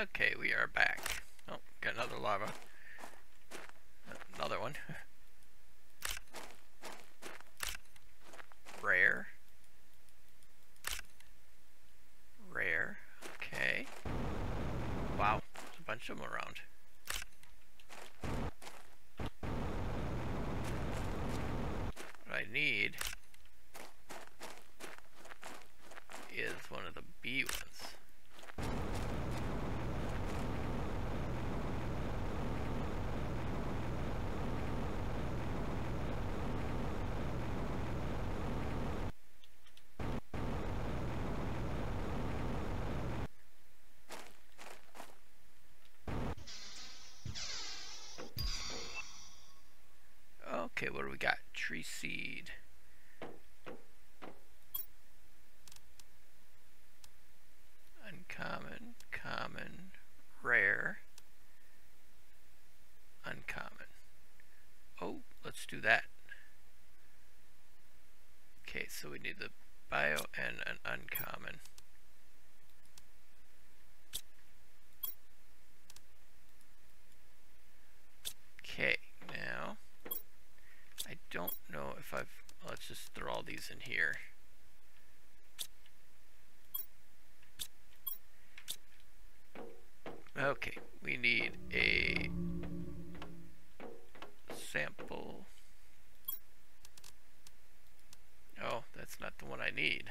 Okay, we are back. Oh, got another lava. Another one. Rare. Rare. Okay. Wow, there's a bunch of them around. What I need is one of the B ones. Okay, what do we got? Tree seed. Uncommon, common, rare, uncommon. Oh, let's do that. Okay, so we need the bio and an uncommon. Okay, now I don't know if I've, let's just throw all these in here. Okay, we need a sample. Oh, that's not the one I need.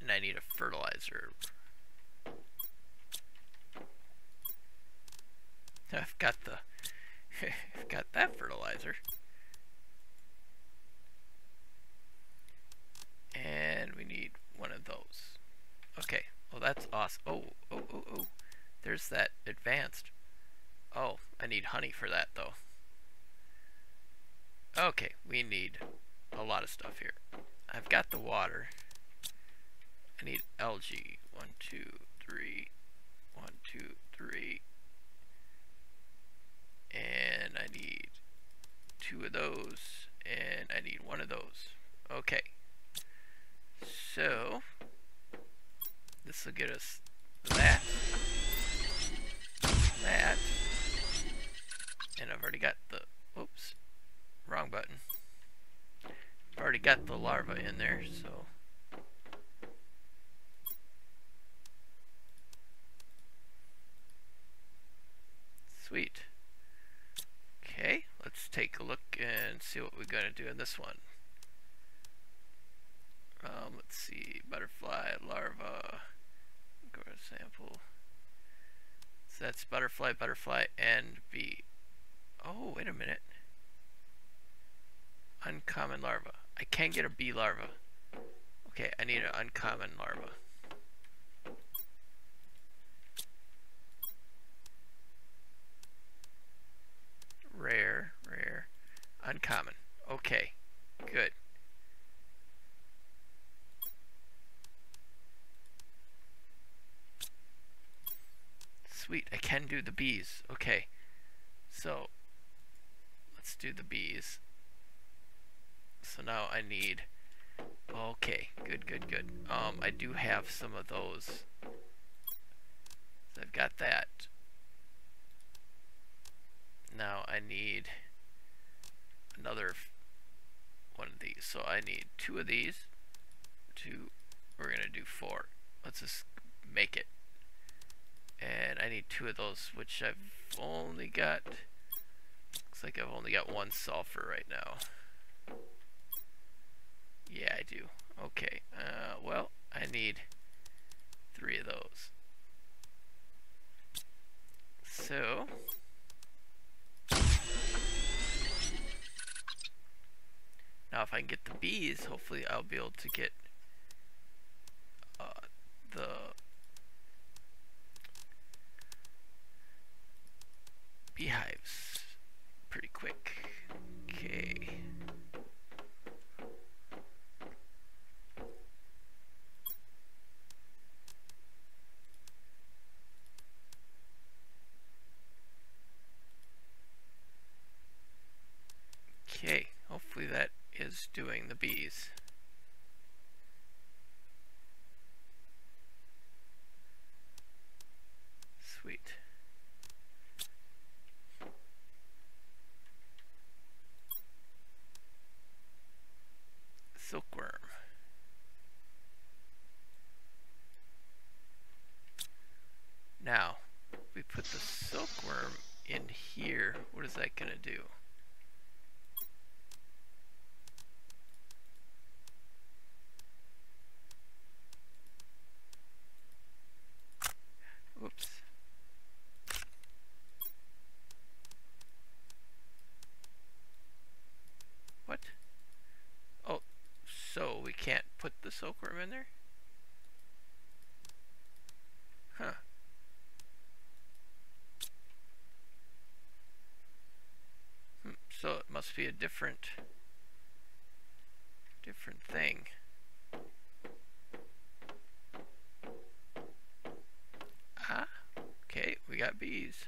And I need a fertilizer. I've got the got that fertilizer. And we need one of those. Okay, well that's awesome. Oh, oh, oh, oh. There's that advanced. Oh, I need honey for that though. Okay, we need a lot of stuff here. I've got the water. I need algae. One, two, three. One, two, three and I need two of those, and I need one of those. Okay. So, this will get us that, that, and I've already got the, oops, wrong button. I've already got the larva in there, so. Sweet. Take a look and see what we're going to do in this one. Um, let's see, butterfly, larva, go to sample. So that's butterfly, butterfly, and bee. Oh, wait a minute. Uncommon larva. I can't get a bee larva. Okay, I need an uncommon larva. rare, uncommon. Okay, good. Sweet, I can do the bees. Okay, so let's do the bees. So now I need, okay, good, good, good. Um, I do have some of those. I've got that now I need another one of these. So I need two of these. Two. We're going to do four. Let's just make it. And I need two of those, which I've only got... Looks like I've only got one sulfur right now. Yeah, I do. Okay. Uh, well, I need three of those. So... Now if I can get the bees, hopefully I'll be able to get uh, the beehives pretty quick. Okay. Okay, hopefully that doing the bees. Sweet. Silkworm. Now, we put the silkworm in here, what is that going to do? Oops. What? Oh, so we can't put the silkworm in there? Huh. Hmm, so it must be a different different thing. Ah, okay, we got bees.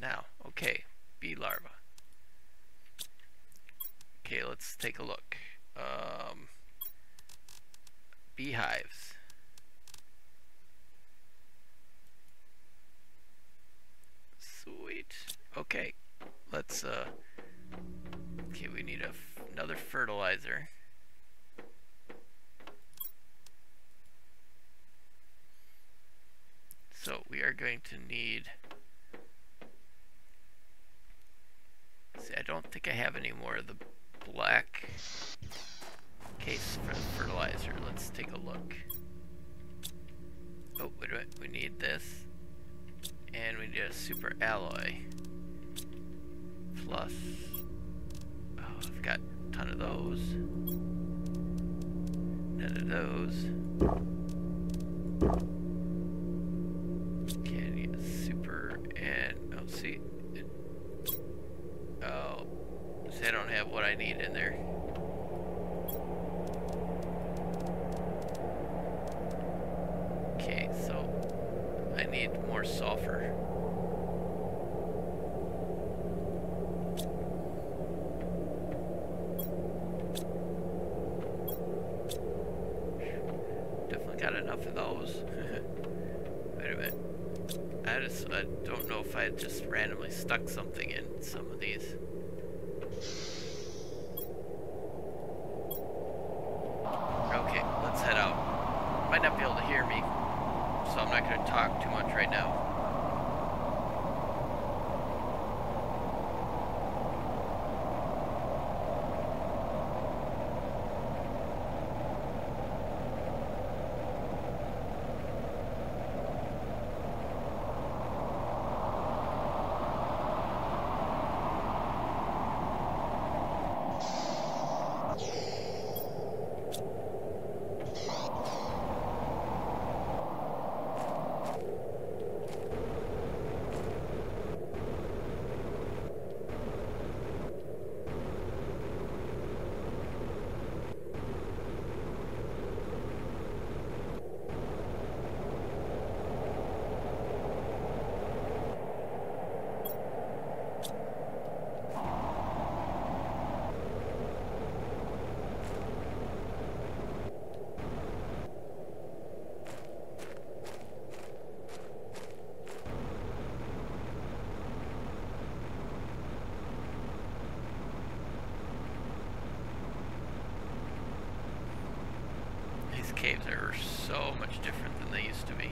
Now, okay, bee larva. Okay, let's take a look. Um, beehives. Sweet. Okay, let's, uh, okay, we need a another fertilizer. So we are going to need, see I don't think I have any more of the black case for fertilizer. Let's take a look. Oh, wait minute, we need this. And we need a super alloy. Plus, oh, I've got a ton of those. None of those. see. Oh, see, I don't have what I need in there. Okay, so I need more sulfur. Definitely got enough of those. Wait a minute. I just I don't know if I just randomly stuck something in some of these. Okay, let's head out. Might not be able to hear me, so I'm not going to talk too much right now. Are so much different than they used to be.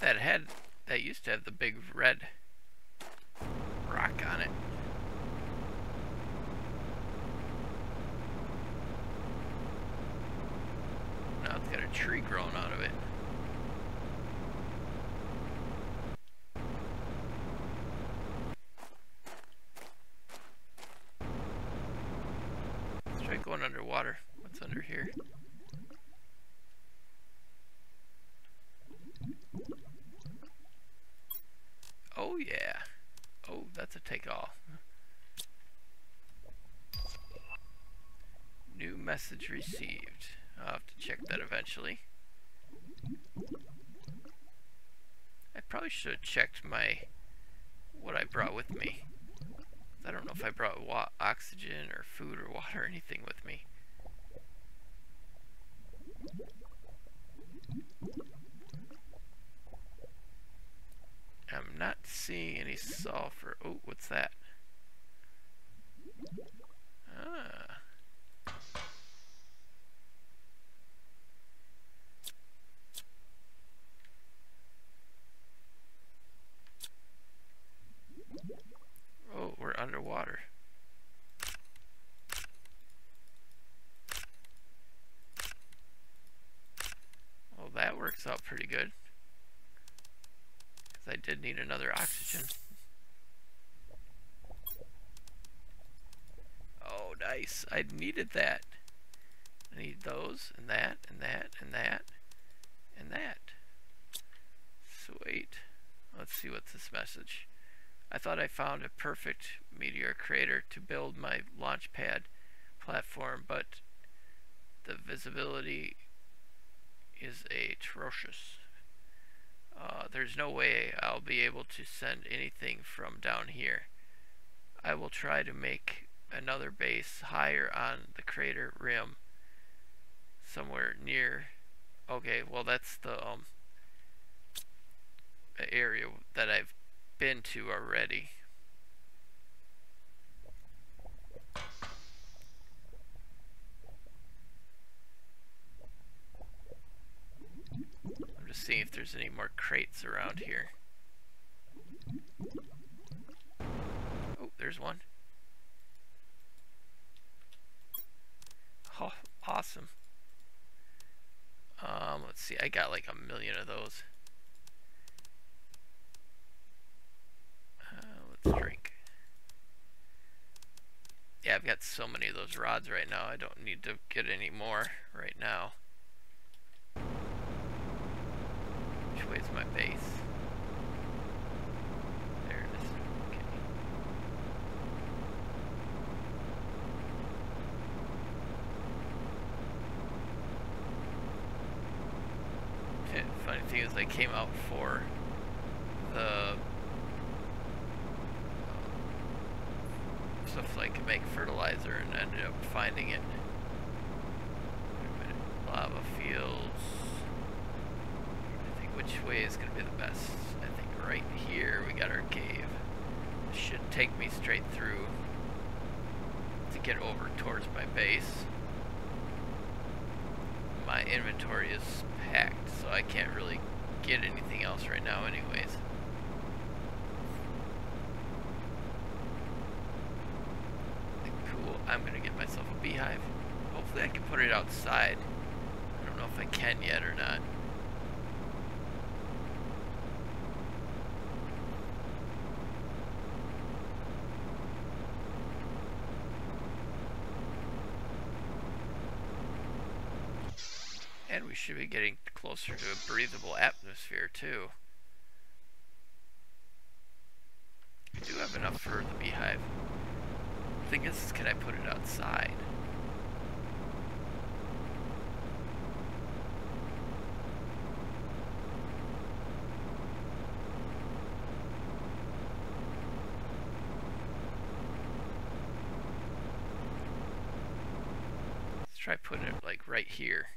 that had that used to have the big red rock on it. tree growing out of it. Let's try going underwater. What's under here? Oh yeah. Oh, that's a takeoff. Message received. I'll have to check that eventually. I probably should have checked my what I brought with me. I don't know if I brought oxygen or food or water or anything with me. I'm not seeing any sulfur. Oh, what's that? Ah. Oh, we're underwater. Well, that works out pretty good. Because I did need another oxygen. Oh, nice. I needed that. I need those, and that, and that, and that, and that. Sweet. Let's see what's this message. I thought I found a perfect meteor crater to build my launch pad platform, but the visibility is atrocious. Uh, there's no way I'll be able to send anything from down here. I will try to make another base higher on the crater rim somewhere near okay well that's the um area that I've been to already Seeing if there's any more crates around here oh there's one Oh, awesome. Um, let's see, I got like a million of those. Uh, let's drink. Yeah, I've got so many of those rods right now, I don't need to get any more right now. Which way is my base? thing is I came out for the uh, stuff like make fertilizer and ended up finding it. Lava fields. I think which way is going to be the best? I think right here we got our cave. should take me straight through to get over towards my base. My inventory is packed, so I can't really get anything else right now anyways. Cool, I'm gonna get myself a beehive. Hopefully I can put it outside. I don't know if I can yet or not. We should be getting closer to a breathable atmosphere too. We do have enough for the beehive. The thing is, can I put it outside? Let's try putting it like right here.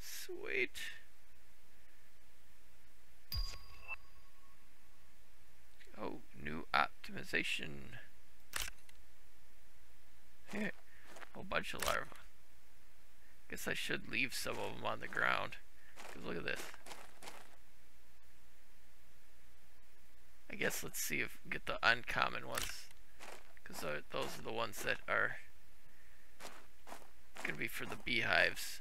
Sweet. Oh, new optimization. Yeah, whole bunch of larvae. Guess I should leave some of them on the ground. Cause look at this. I guess let's see if get the uncommon ones. Because those are the ones that are to be for the beehives.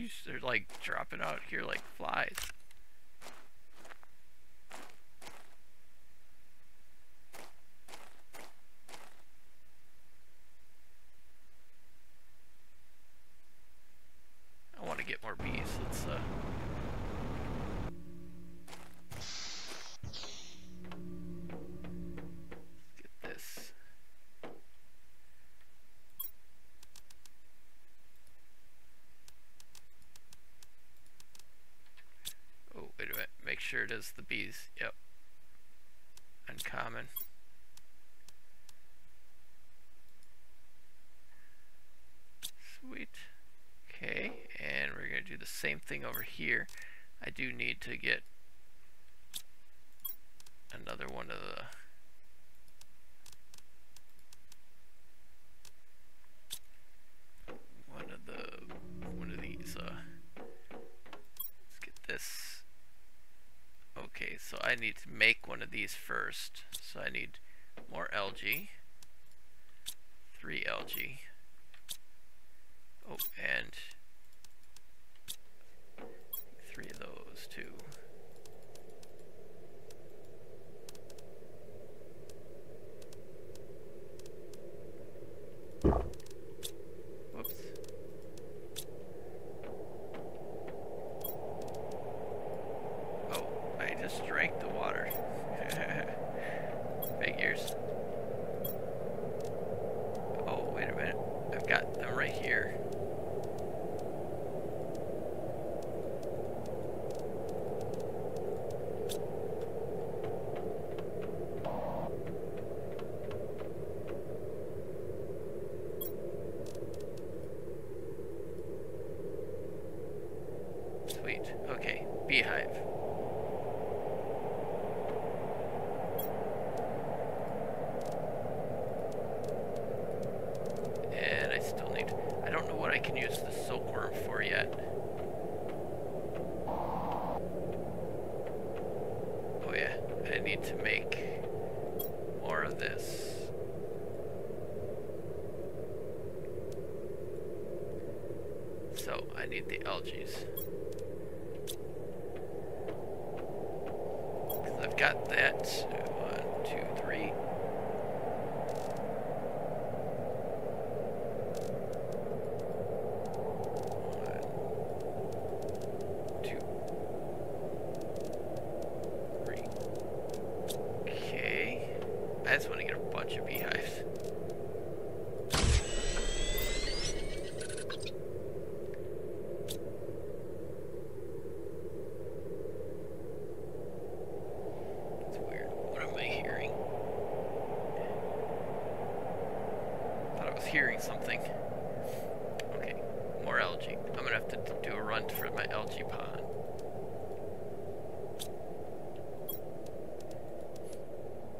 Bees. They're like dropping out here like flies. I want to get more bees. Let's uh get this. Oh, wait a minute. Make sure it is the bees. Yep. Uncommon. Sweet. Okay, and we're going to do the same thing over here. I do need to get I need to make one of these first. So I need more algae, three algae, oh and three of those too Whoops. Oh, I just drank the water. Figures. Oh, wait a minute. I've got them right here. Sweet. Okay, beehive. And I still need... I don't know what I can use the silkworm for yet. Oh yeah, I need to make more of this. So, I need the algaes. Because I've One, two, three. One, two, three. Okay. I just want to get a bunch of beehives. It's weird. What am I hearing? Thought I was hearing something. Okay, more algae. I'm gonna have to d- do a run for my algae pond.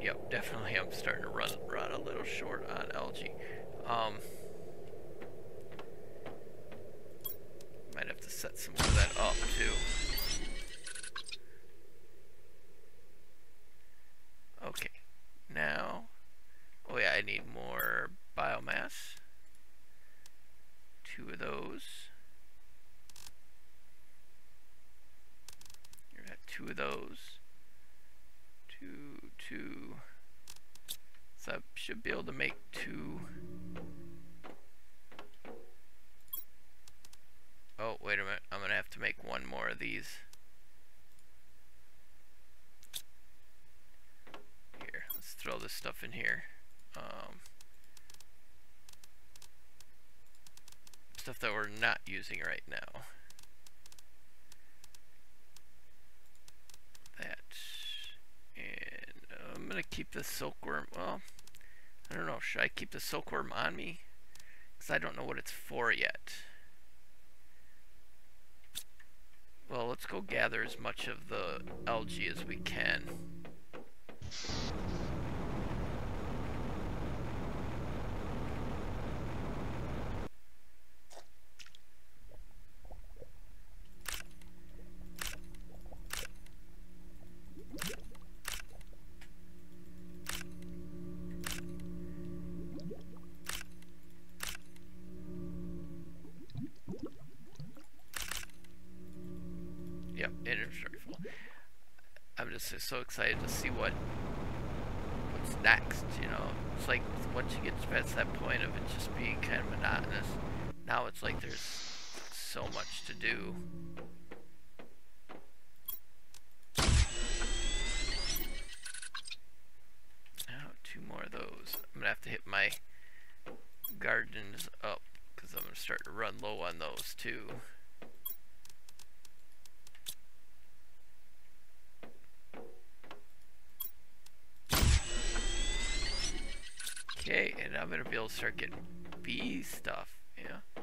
Yep, definitely I'm starting to run run a little short on algae. Um, might have to set some of that up too. Okay, now, oh yeah, I need more biomass. Two of those. You're at two of those. Two, two. So I should be able to make in here. Um, stuff that we're not using right now. That. And I'm going to keep the silkworm. Well, I don't know. Should I keep the silkworm on me? Because I don't know what it's for yet. Well, let's go gather as much of the algae as we can. Now, two more of those. I'm gonna have to hit my gardens up because I'm gonna start to run low on those too. Okay, and I'm gonna be able to start getting bee stuff, yeah.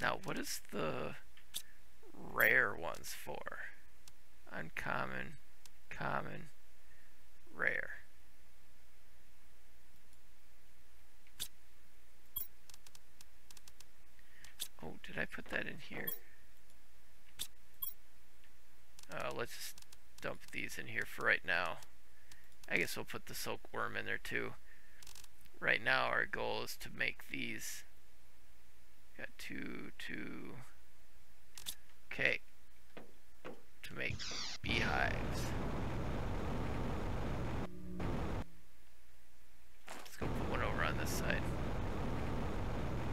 Now, what is the rare ones for? Uncommon, common, rare. Oh, did I put that in here? Uh, let's just dump these in here for right now. I guess we'll put the silkworm in there too. Right now our goal is to make these. Got two, two. Okay. To make beehives. Let's go put one over on this side.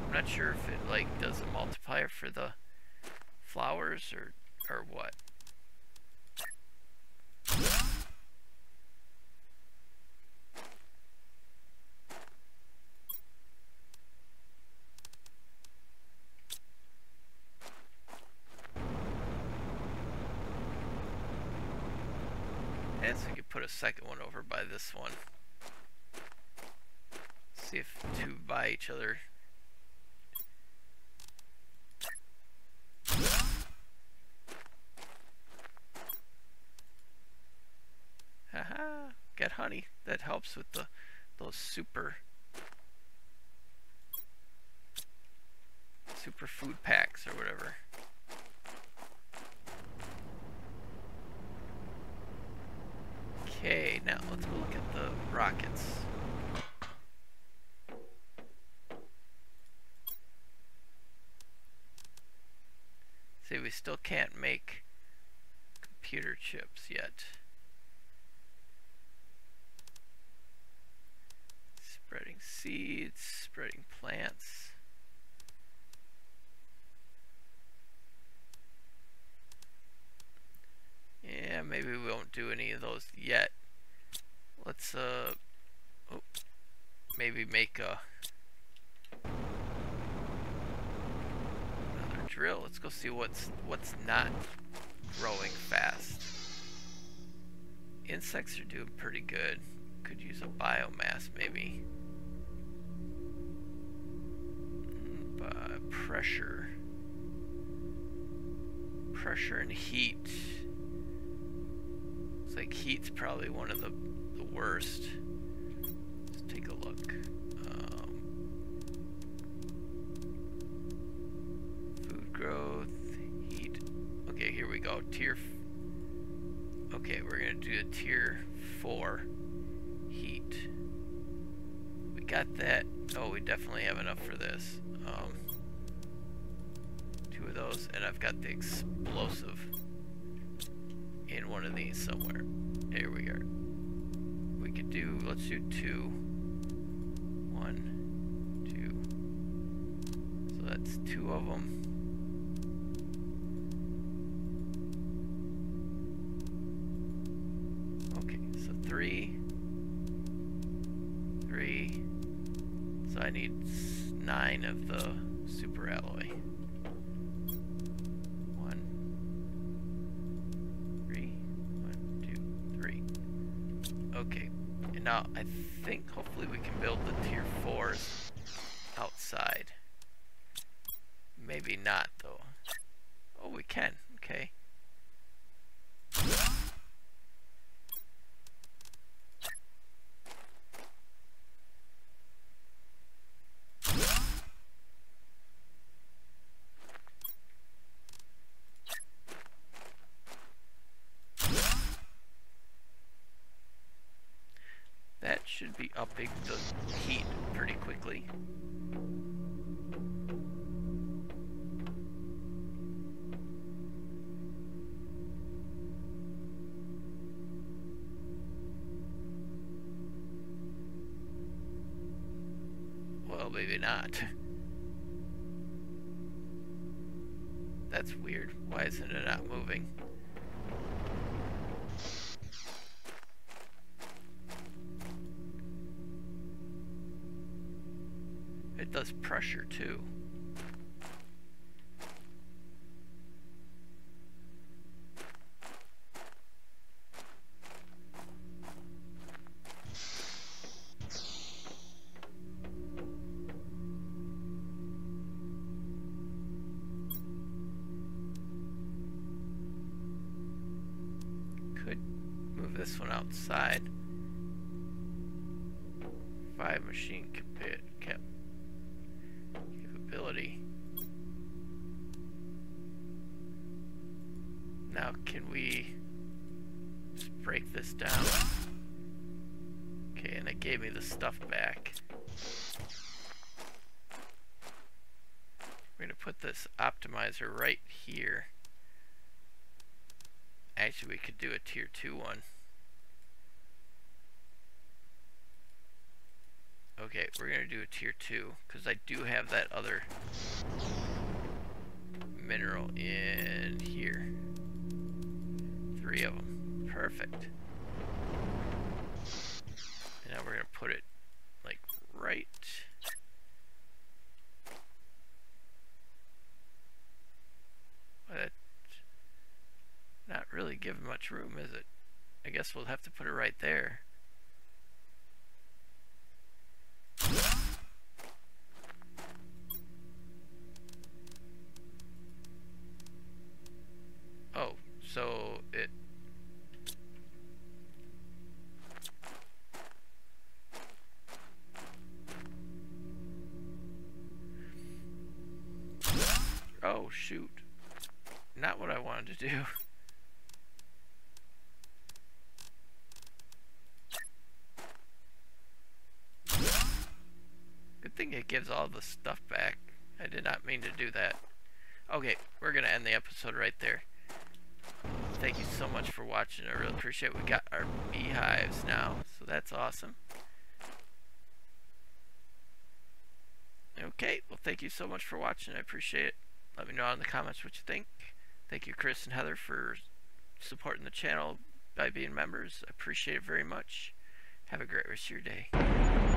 I'm not sure if it like does a multiplier for the flowers or or what. And so we could put a second one over by one. See if two by each other Haha, get honey. That helps with the those super super food packs or whatever. Okay, now let's go look at the rockets. See, we still can't make computer chips yet. Spreading seeds, spreading plants. Yeah, maybe we won't do any of those yet. Let's, uh, oh, maybe make a another drill. Let's go see what's what's not growing fast. Insects are doing pretty good. Could use a biomass maybe. pressure. Pressure and heat. Like heat's probably one of the, the worst. Let's take a look. Um, food growth, heat. Okay, here we go. Tier. okay, we're gonna do a tier four heat. We got that. Oh, we definitely have enough for this. Um, two of those, and I've got the explosive one of these somewhere. Here we are. We could do, let's do two. One, two. So that's two of them. Okay, so three. Three. So I need nine of the hopefully we can build the tier fours outside. Maybe not though. Oh, we can. Okay. That should be upping the heat pretty quickly. This one outside. Five machine cap capability. Now can we just break this down? Okay, and it gave me the stuff back. We're gonna put this optimizer right here. Actually, we could do a tier 2 one. Okay, we're gonna do a tier 2, because I do have that other mineral in here. Three of them. Perfect. And now we're gonna put it, like, right... But not really giving much room, is it? I guess we'll have to put it right there. Not what I wanted to do. Good thing it gives all the stuff back. I did not mean to do that. Okay, we're going to end the episode right there thank you so much for watching. I really appreciate it. We got our beehives now, so that's awesome. Okay, well thank you so much for watching. I appreciate it. Let me know in the comments what you think. Thank you Chris and Heather for supporting the channel by being members. I appreciate it very much. Have a great rest of your day.